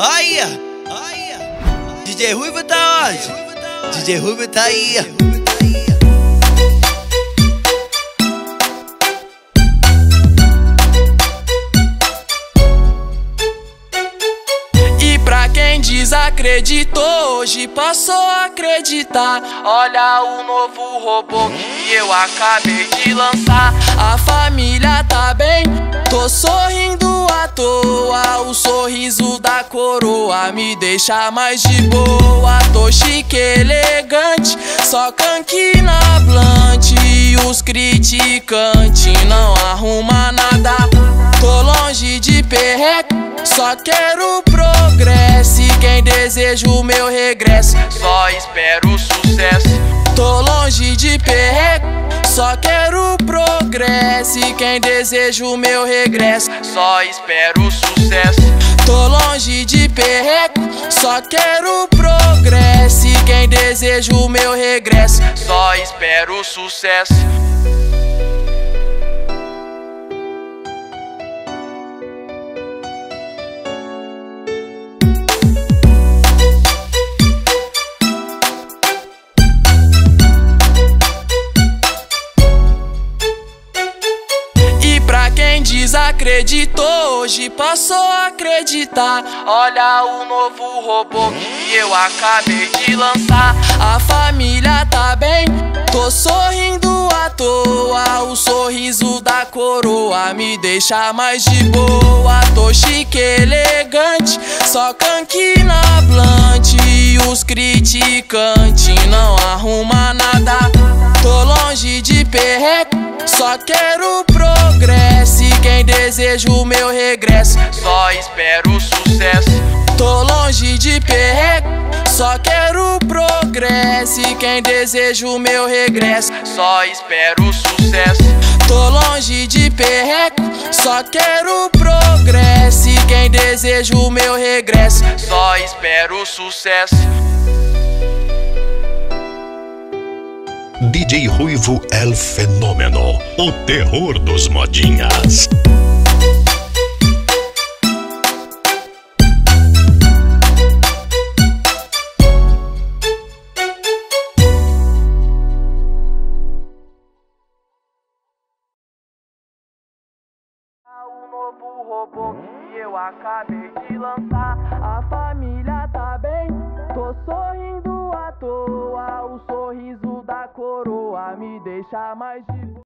Olha, olha. DJ Ruivo tá onde? DJ Ruivo tá aí. E pra quem desacreditou, hoje passou a acreditar. Olha o novo robô que eu acabei de lançar. A família tá bem, tô sorrindo toa. O sorriso da coroa me deixa mais de boa. Tô chique, elegante, só canque na blante. Os criticantes não arruma nada. Tô longe de perreco, só quero progresso. Quem deseja o meu regresso, só espero sucesso. Tô longe de perreco, só quero progresso. E quem deseja o meu regresso, só espero sucesso. Tô longe de perreco, só quero progresso. E quem deseja o meu regresso, só espero sucesso. Desacreditou, hoje passou a acreditar. Olha o novo robô que eu acabei de lançar. A família tá bem, tô sorrindo à toa. O sorriso da coroa me deixa mais de boa. Tô chique, elegante, só canque na blante. Os criticantes não arruma nada. Tô longe de perreco, só quero progresso. Quem deseja o meu regresso, só espero sucesso. Tô longe de perreco, só quero progresso. E quem deseja o meu regresso, só espero sucesso. Tô longe de perreco, só quero progresso. E quem deseja o meu regresso, só espero sucesso. DJ Ruivo El Fenômeno, o terror dos modinhas. O novo robô que eu acabei de lançar. A família tá bem, tô sorrindo à toa. O sorriso me deixa mais de.